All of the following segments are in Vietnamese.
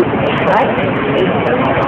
What?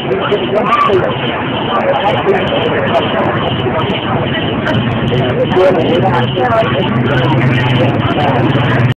Thank you.